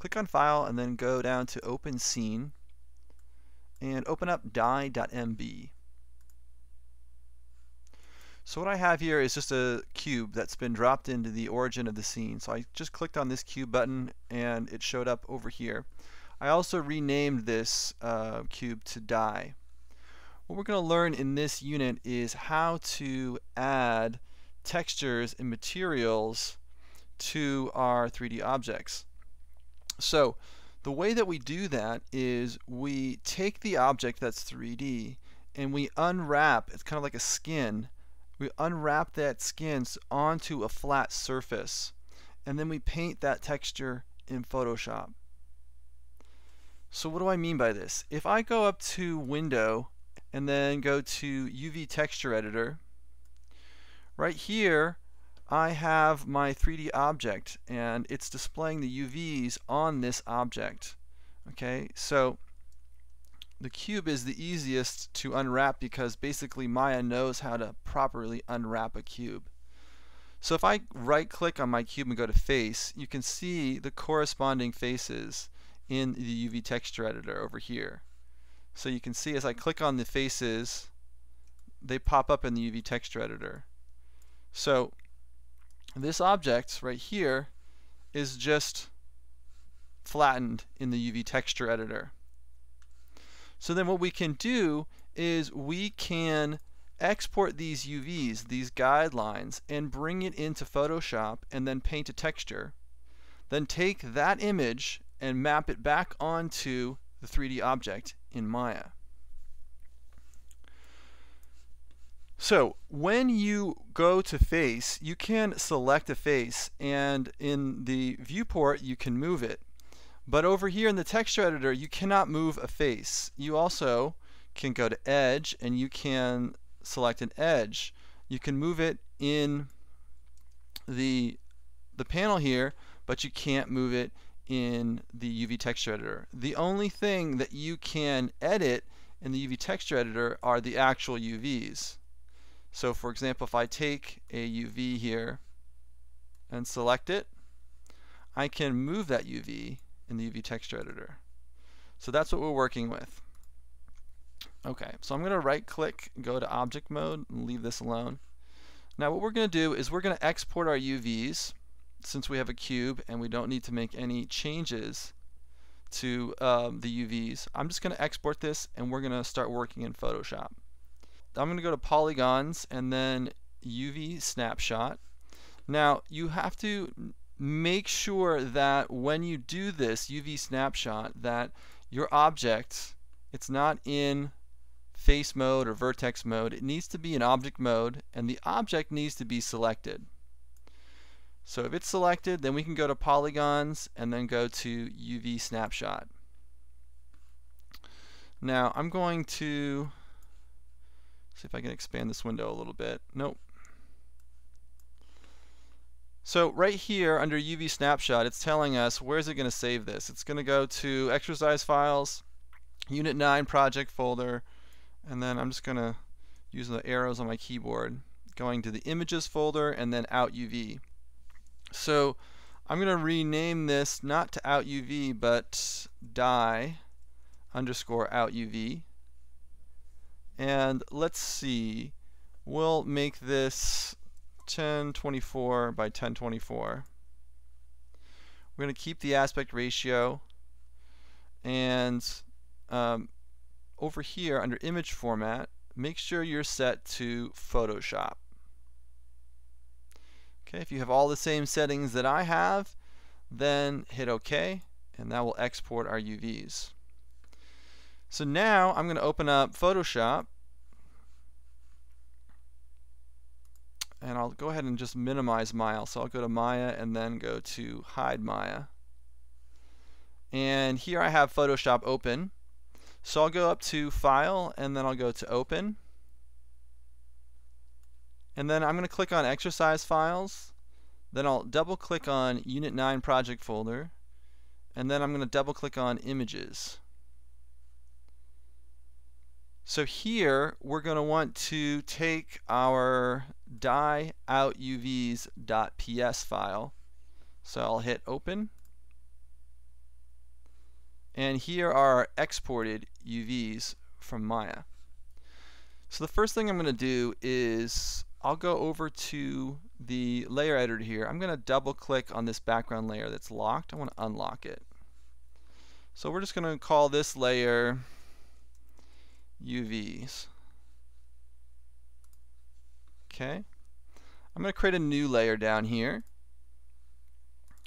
click on File and then go down to Open Scene and open up die.mb. So what I have here is just a cube that's been dropped into the origin of the scene. So I just clicked on this cube button and it showed up over here. I also renamed this uh, cube to die. What we're going to learn in this unit is how to add textures and materials to our 3D objects. So the way that we do that is we take the object that's 3D and we unwrap, it's kind of like a skin, we unwrap that skin onto a flat surface and then we paint that texture in Photoshop. So what do I mean by this? If I go up to Window and then go to UV Texture Editor, right here I have my 3D object and it's displaying the UVs on this object. Okay, so the cube is the easiest to unwrap because basically Maya knows how to properly unwrap a cube. So if I right click on my cube and go to face, you can see the corresponding faces in the UV texture editor over here. So you can see as I click on the faces, they pop up in the UV texture editor. So this object right here is just flattened in the UV texture editor. So then what we can do is we can export these UVs, these guidelines, and bring it into Photoshop and then paint a texture. Then take that image and map it back onto the 3D object in Maya. So when you go to face, you can select a face and in the viewport you can move it. But over here in the texture editor you cannot move a face. You also can go to edge and you can select an edge. You can move it in the the panel here, but you can't move it in the UV texture editor. The only thing that you can edit in the UV texture editor are the actual UVs. So for example, if I take a UV here and select it, I can move that UV in the UV texture editor. So that's what we're working with. Okay, so I'm going to right click, go to object mode, and leave this alone. Now what we're going to do is we're going to export our UVs since we have a cube and we don't need to make any changes to um, the UVs. I'm just going to export this and we're going to start working in Photoshop. I'm going to go to polygons and then UV snapshot. Now you have to make sure that when you do this UV snapshot that your object it's not in face mode or vertex mode. It needs to be in object mode and the object needs to be selected. So if it's selected then we can go to polygons and then go to UV snapshot. Now I'm going to See if I can expand this window a little bit. Nope. So right here under UV snapshot, it's telling us where's it going to save this. It's going to go to exercise files, unit 9 project folder, and then I'm just going to use the arrows on my keyboard, going to the images folder and then out UV. So I'm going to rename this not to out UV but die underscore out UV and let's see, we'll make this 1024 by 1024. We're going to keep the aspect ratio and um, over here under image format make sure you're set to Photoshop. Okay, if you have all the same settings that I have then hit OK and that will export our UVs. So now I'm going to open up Photoshop and I'll go ahead and just minimize Maya. So I'll go to Maya and then go to hide Maya. And here I have Photoshop open. So I'll go up to File and then I'll go to Open. And then I'm going to click on Exercise Files. Then I'll double click on Unit 9 Project Folder. And then I'm going to double click on Images. So here we're going to want to take our die out UVs.ps file. So I'll hit open. and here are our exported UVs from Maya. So the first thing I'm going to do is I'll go over to the layer editor here. I'm going to double click on this background layer that's locked. I want to unlock it. So we're just going to call this layer UVs. Okay. I'm going to create a new layer down here.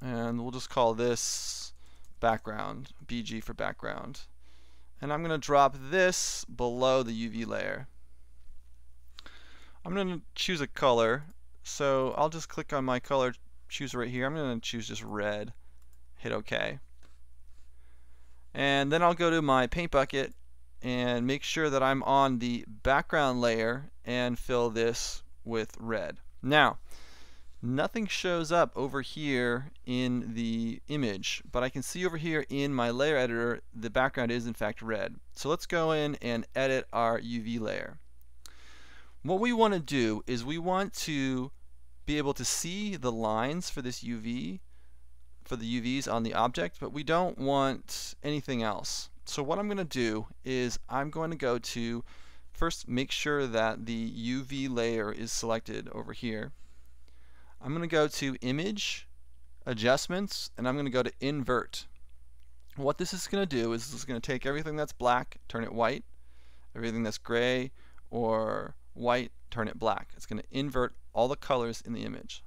And we'll just call this background, BG for background. And I'm going to drop this below the UV layer. I'm going to choose a color. So I'll just click on my color choose right here. I'm going to choose just red. Hit OK. And then I'll go to my paint bucket and make sure that I'm on the background layer and fill this with red. Now, nothing shows up over here in the image, but I can see over here in my layer editor the background is in fact red. So let's go in and edit our UV layer. What we want to do is we want to be able to see the lines for this UV, for the UVs on the object, but we don't want anything else. So what I'm going to do is I'm going to go to first make sure that the UV layer is selected over here. I'm going to go to Image, Adjustments, and I'm going to go to Invert. What this is going to do is is going to take everything that's black, turn it white, everything that's gray or white, turn it black. It's going to invert all the colors in the image.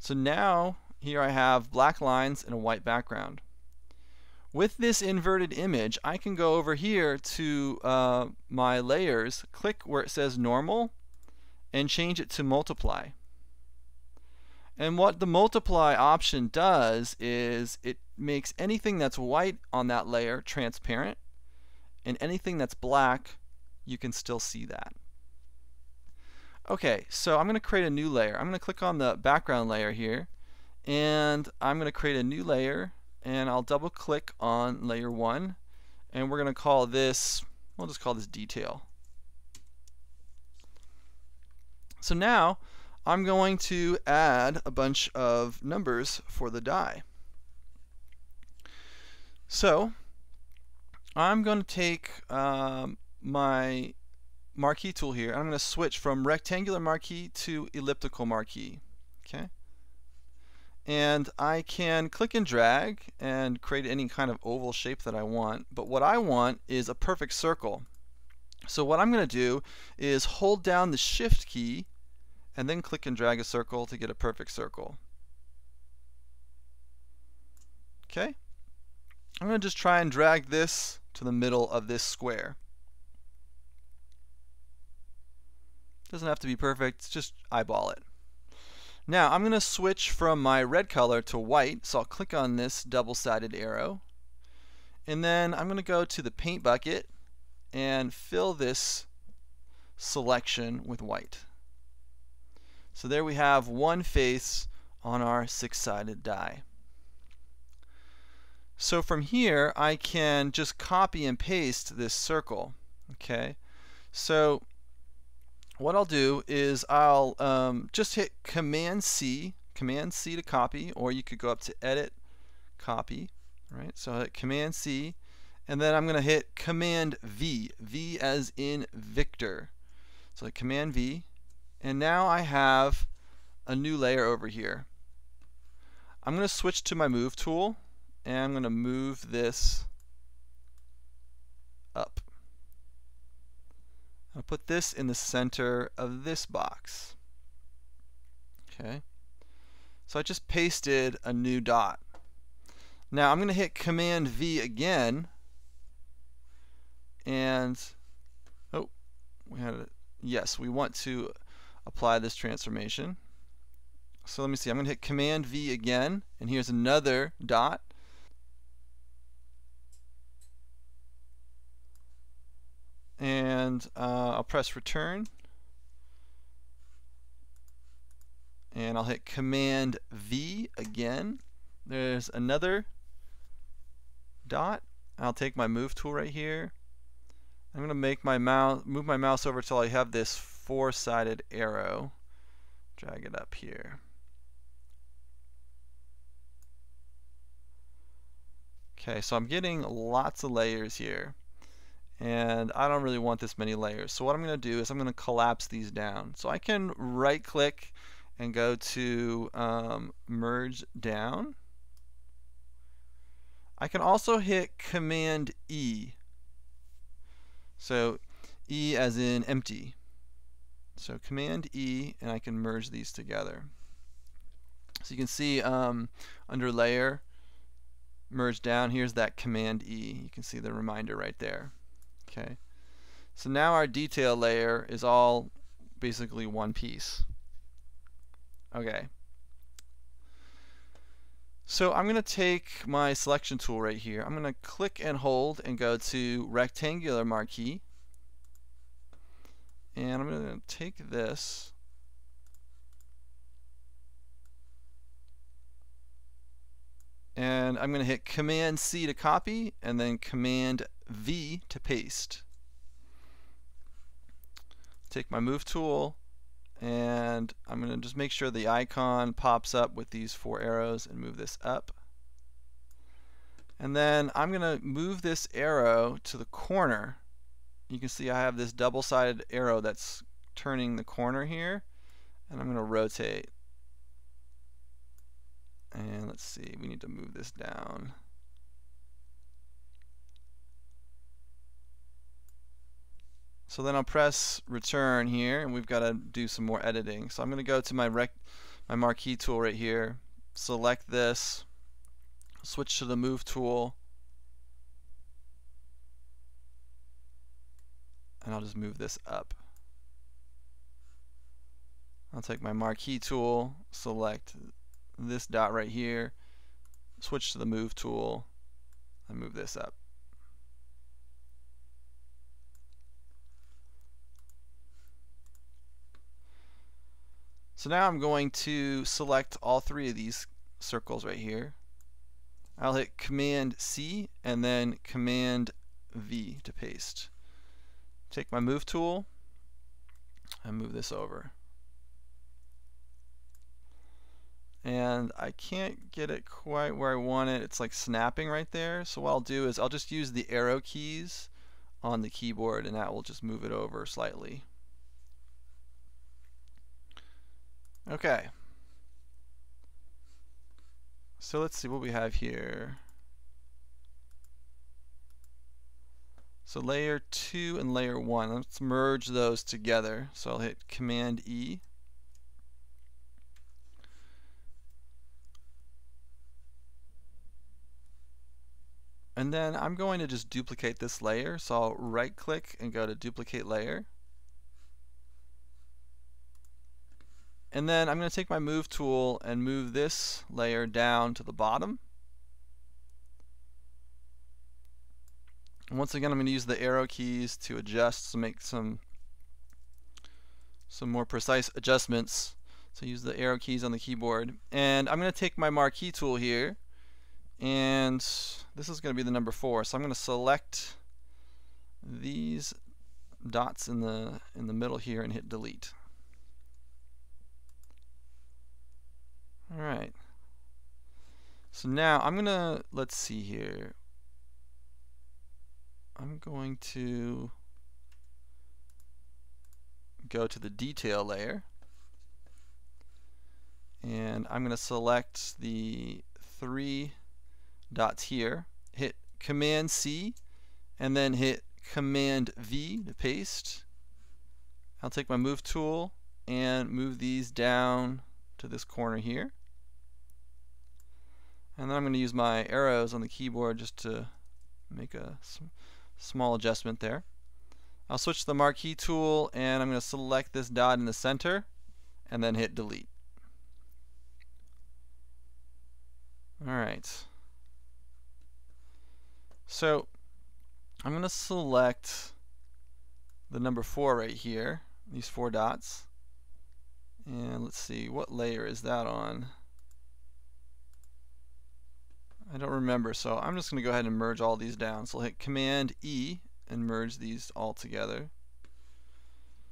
So now here I have black lines and a white background. With this inverted image, I can go over here to uh, my layers, click where it says normal, and change it to multiply. And what the multiply option does is it makes anything that's white on that layer transparent, and anything that's black, you can still see that. Okay, so I'm going to create a new layer. I'm going to click on the background layer here, and I'm going to create a new layer and I'll double click on layer 1 and we're going to call this, we'll just call this detail. So now I'm going to add a bunch of numbers for the die. So I'm going to take um, my marquee tool here. I'm going to switch from rectangular marquee to elliptical marquee. And I can click and drag and create any kind of oval shape that I want but what I want is a perfect circle. So what I'm going to do is hold down the shift key and then click and drag a circle to get a perfect circle. Okay? I'm going to just try and drag this to the middle of this square. Doesn't have to be perfect just eyeball it now I'm going to switch from my red color to white, so I'll click on this double-sided arrow. And then I'm going to go to the paint bucket and fill this selection with white. So there we have one face on our six-sided die. So from here I can just copy and paste this circle. Okay, so what I'll do is I'll um, just hit Command C, Command C to copy, or you could go up to Edit, Copy. Right, so I hit Command C, and then I'm going to hit Command V, V as in Victor. So Command V, and now I have a new layer over here. I'm going to switch to my Move tool, and I'm going to move this up. I'll put this in the center of this box. Okay. So I just pasted a new dot. Now I'm going to hit Command V again and oh we had it yes we want to apply this transformation so let me see I'm going to hit Command V again and here's another dot and uh, I'll press return. And I'll hit command V again. There's another dot. I'll take my move tool right here. I'm gonna make my mouse move my mouse over till I have this four-sided arrow. Drag it up here. Okay, so I'm getting lots of layers here. And I don't really want this many layers. So what I'm going to do is I'm going to collapse these down. So I can right click and go to um, merge down. I can also hit Command E. So E as in empty. So Command E and I can merge these together. So you can see um, under layer, merge down, here's that Command E. You can see the reminder right there. Okay. So now our detail layer is all basically one piece. Okay. So I'm going to take my selection tool right here. I'm going to click and hold and go to rectangular marquee. And I'm going to take this and I'm going to hit Command C to copy and then Command V to paste. Take my move tool and I'm going to just make sure the icon pops up with these four arrows and move this up. And then I'm going to move this arrow to the corner. You can see I have this double-sided arrow that's turning the corner here and I'm going to rotate. And let's see, we need to move this down. So then I'll press return here and we've got to do some more editing. So I'm going to go to my rec my marquee tool right here, select this, switch to the move tool, and I'll just move this up. I'll take my marquee tool, select this dot right here, switch to the move tool, and move this up. So now I'm going to select all three of these circles right here. I'll hit Command C and then Command V to paste. Take my move tool and move this over. And I can't get it quite where I want it. It's like snapping right there. So what I'll do is I'll just use the arrow keys on the keyboard and that will just move it over slightly. Okay. So let's see what we have here. So layer 2 and layer 1, let's merge those together. So I'll hit Command E. And then I'm going to just duplicate this layer. So I'll right click and go to duplicate layer. And then I'm going to take my move tool and move this layer down to the bottom. And once again, I'm going to use the arrow keys to adjust to make some some more precise adjustments. So use the arrow keys on the keyboard. And I'm going to take my marquee tool here and this is going to be the number 4. So I'm going to select these dots in the in the middle here and hit delete. Alright. So now I'm going to, let's see here. I'm going to go to the detail layer and I'm going to select the three dots here, hit Command C and then hit Command V to paste. I'll take my move tool and move these down to this corner here. And then I'm going to use my arrows on the keyboard just to make a small adjustment there. I'll switch to the marquee tool and I'm going to select this dot in the center and then hit delete. Alright. So I'm going to select the number 4 right here, these four dots. And let's see, what layer is that on? I don't remember, so I'm just going to go ahead and merge all these down. So I'll hit Command E and merge these all together.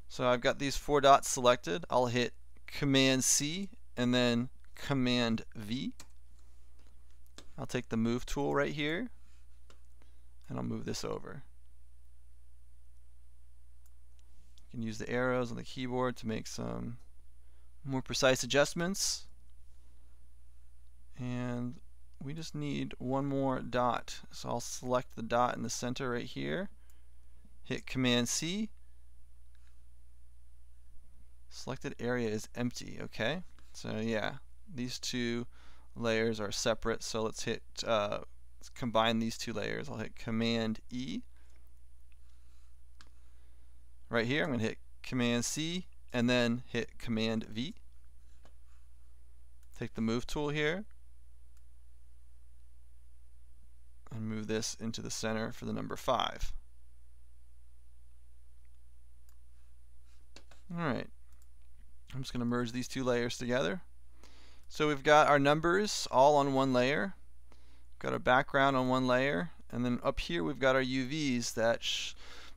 So I've got these four dots selected. I'll hit Command C and then Command V. I'll take the move tool right here and I'll move this over. You can use the arrows on the keyboard to make some more precise adjustments. And we just need one more dot. So I'll select the dot in the center right here, hit Command C. Selected area is empty, okay? So yeah, these two layers are separate, so let's hit, uh, let's combine these two layers. I'll hit Command E. Right here, I'm going to hit Command C and then hit Command V. Take the Move tool here, and move this into the center for the number 5. Alright, I'm just going to merge these two layers together. So we've got our numbers all on one layer, got our background on one layer, and then up here we've got our UVs that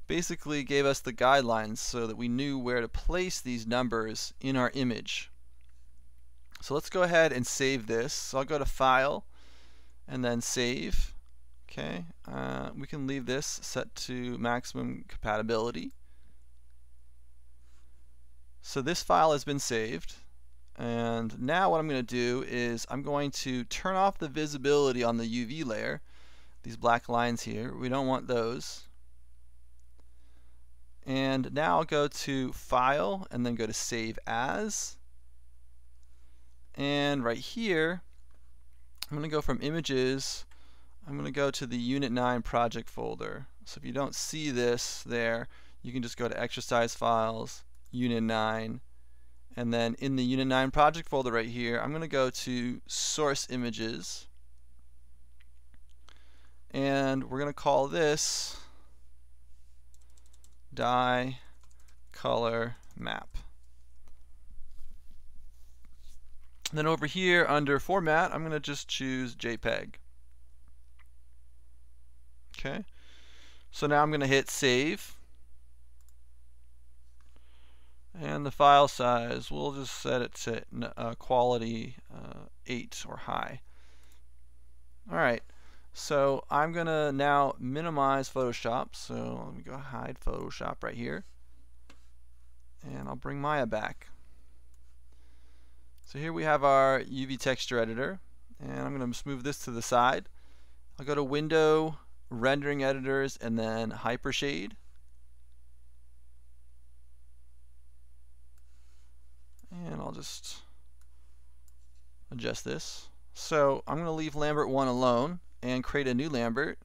basically gave us the guidelines so that we knew where to place these numbers in our image. So let's go ahead and save this. So I'll go to File and then Save. Okay, uh, we can leave this set to maximum compatibility. So this file has been saved. And now what I'm going to do is I'm going to turn off the visibility on the UV layer. These black lines here, we don't want those. And now I'll go to File and then go to Save As. And right here, I'm going to go from Images I'm going to go to the Unit 9 project folder. So if you don't see this there, you can just go to Exercise Files, Unit 9, and then in the Unit 9 project folder right here, I'm going to go to Source Images, and we're going to call this die color map. Then over here under format, I'm going to just choose JPEG. Okay. So now I'm going to hit save. And the file size, we'll just set it to uh, quality uh, 8 or high. Alright, so I'm going to now minimize Photoshop. So let me go hide Photoshop right here. And I'll bring Maya back. So here we have our UV texture editor. And I'm going to move this to the side. I'll go to Window, rendering editors, and then Hypershade. And I'll just adjust this. So I'm going to leave Lambert 1 alone and create a new Lambert.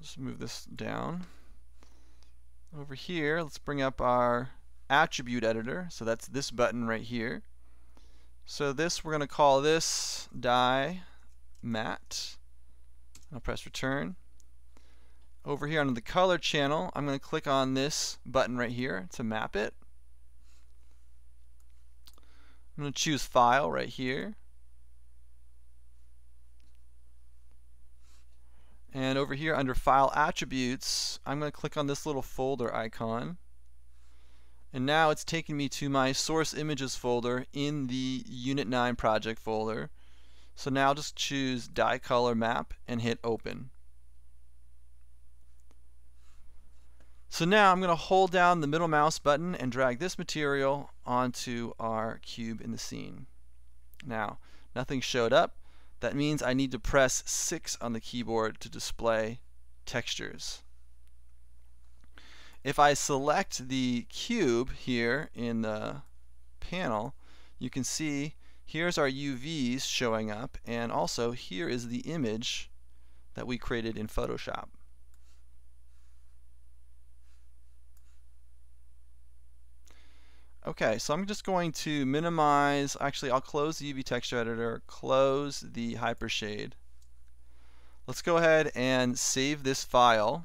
Just move this down. Over here, let's bring up our attribute editor. So that's this button right here. So this, we're going to call this die matte. I'll press return. Over here under the color channel, I'm going to click on this button right here to map it. I'm going to choose File right here. And over here under File Attributes, I'm going to click on this little folder icon. And now it's taking me to my source images folder in the Unit 9 project folder. So now just choose die color map and hit open. So now I'm going to hold down the middle mouse button and drag this material onto our cube in the scene. Now, nothing showed up. That means I need to press 6 on the keyboard to display textures. If I select the cube here in the panel, you can see Here's our UVs showing up, and also here is the image that we created in Photoshop. Okay, so I'm just going to minimize, actually I'll close the UV texture editor, close the hypershade. Let's go ahead and save this file.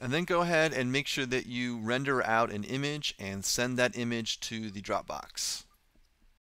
And then go ahead and make sure that you render out an image and send that image to the Dropbox.